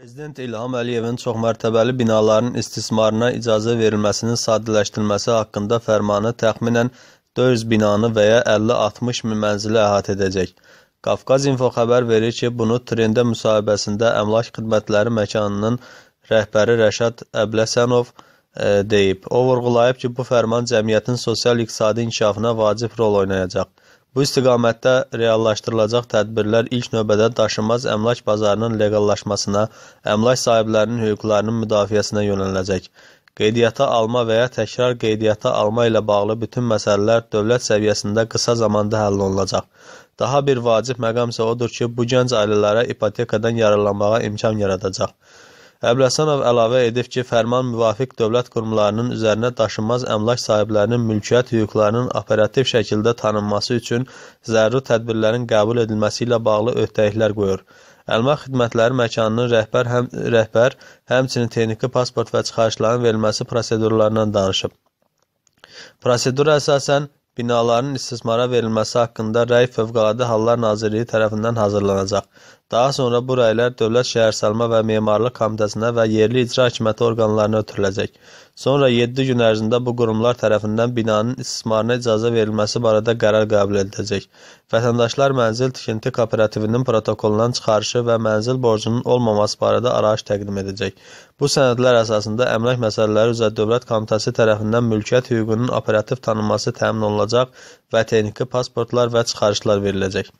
Prezident İlham Əliyevin çoxmərtəbəli binaların istismarına icazə verilməsinin sadələşdirilməsi haqqında fərmanı təxminən 400 binanı və ya 50-60 min mənzili əhatə edəcək. Qafqaz İnfo xəbər verir ki, bunu Trendə müsahibəsində Əmlak Xidmətləri məkanının rəhbəri Rəşad Əbləsənov e, deyib. O vurğulayıb ki, bu fərman cəmiyyətin sosial-iqtisadi inkişafına vacib rol oynayacaq. Bu istiqamətdə reallaşdırılacaq tədbirlər ilk növbədə daşınmaz əmlak bazarının leqallaşmasına, əmlak sahiblərinin hüquqlarının müdafiəsinə yönələcək. Qeydiyyata alma və ya təkrar qeydiyyata alma ilə bağlı bütün məsələlər dövlət səviyyəsində qısa zamanda həll olunacaq. Daha bir vacib məqam isə odur ki, bu gənc ailələrə ipotekadan yararlanmağa imkan yaradacaq. Əbləsanov əlavə edib ki, fərman müvafiq dövlət qurumlarının üzərinə daşınmaz əmlak sahiblərinin mülkiyyət hüquqlarının operativ şəkildə tanınması üçün zəruri tədbirlərin qəbul edilməsi ilə bağlı öhdəliklər qoyur. Əmlak xidmətləri məkanının rəhbər, həm, rəhbər həmçinin texniki pasport və çıxarışların verilməsi prosedurlarından danışıb. Prosedura əsasən binaların istismara verilməsi haqqında rəy Fövqəladə Hallar Nazirliyi tərəfindən hazırlanacaq. Daha sonra bu rəylər Dövlət Şəhərsalma və Memarlıq Komitəsinə və yerli icra hakimiyyəti orqanlarına ötürüləcək. Sonra 7 gün ərzində bu qurumlar tərəfindən binanın istismarına icazə verilməsi barədə qərar qəbul ediləcək. Vətəndaşlar mənzil tikinti kooperativinin protokolundan çıxarışı və mənzil borcunun olmaması barədə arayış təqdim edəcək. Bu sənədlər əsasında əmlak məsələləri üzrə Dövlət Komitəsi tərəfindən mülkiyyət hüququnun operativ tanınması təmin olunacaq və texniki pasportlar və çıxarışlar veriləcək.